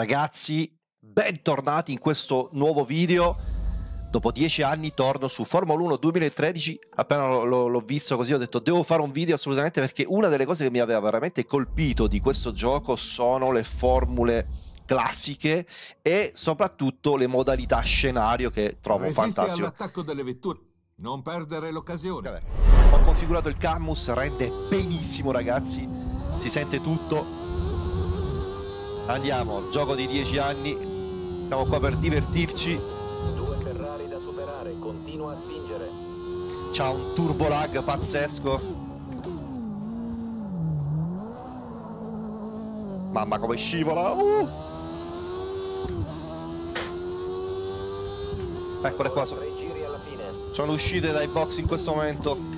Ragazzi, bentornati in questo nuovo video. Dopo dieci anni torno su Formula 1 2013. Appena l'ho visto così ho detto devo fare un video assolutamente perché una delle cose che mi aveva veramente colpito di questo gioco sono le formule classiche e soprattutto le modalità scenario che trovo Resisti fantastico. all'attacco delle vetture. Non perdere l'occasione. Vabbè. Ho configurato il Camus, rende benissimo ragazzi, si sente tutto. Andiamo, gioco di 10 anni, siamo qua per divertirci. Due Ferrari da superare, continua a spingere. C'ha un turbo lag pazzesco. Mamma come scivola! Uh! Eccole qua, sono uscite dai box in questo momento.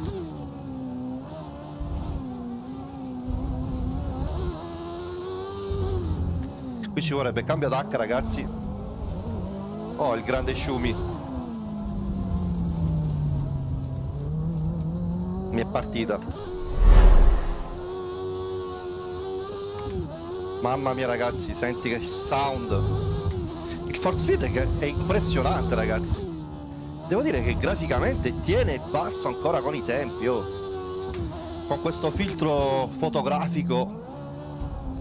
Qui ci vorrebbe cambio d'H ragazzi. Oh, il grande Shumi. Mi è partita. Mamma mia ragazzi, senti che sound. Il force feed è impressionante ragazzi. Devo dire che graficamente tiene basso ancora con i tempi, oh. Con questo filtro fotografico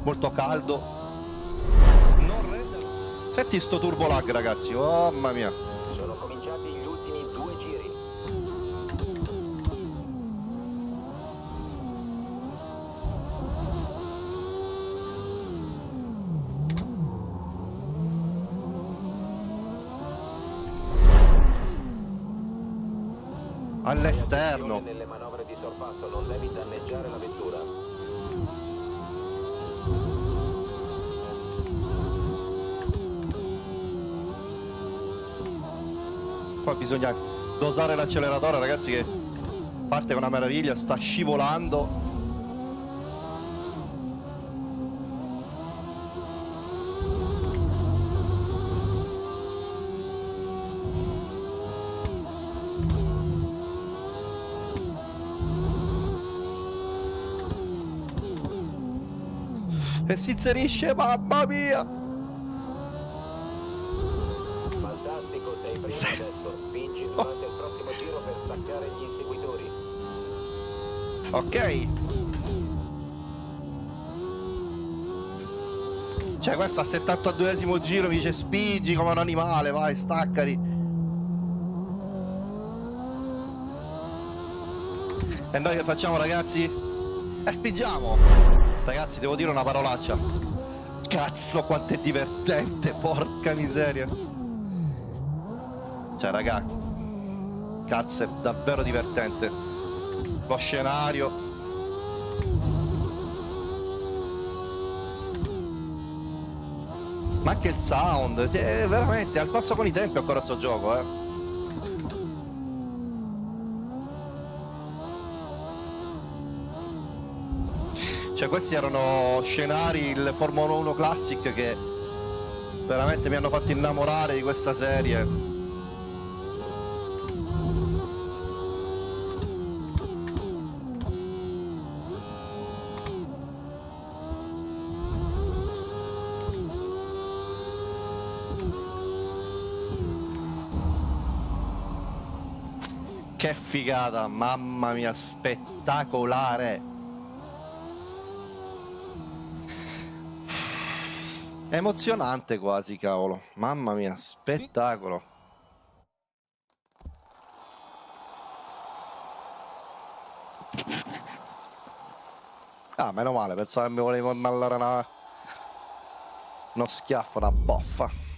molto caldo. Senti sto turbo lag ragazzi, oh mamma mia. Sono cominciati gli ultimi due giri. All'esterno. Nelle manovre di sorpasso non devi danneggiare la vettura. Qua bisogna dosare l'acceleratore ragazzi che parte una meraviglia, sta scivolando. E si inserisce, mamma mia! Ok. Cioè questo a 72esimo giro mi dice spingi come un animale, vai, staccali. E noi che facciamo ragazzi? E spingiamo! Ragazzi, devo dire una parolaccia. Cazzo quanto è divertente, porca miseria. Cioè, raga, cazzo, è davvero divertente. Lo scenario. Ma anche il sound, cioè, veramente al passo con i tempi ancora sto gioco, eh. Cioè questi erano scenari, il Formula 1 Classic che veramente mi hanno fatto innamorare di questa serie. Che figata, mamma mia, spettacolare. Emozionante quasi, cavolo. Mamma mia, spettacolo. Ah, meno male, pensavo che mi volevo immallare una... uno schiaffo, una boffa.